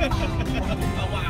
哈哈哈哈哈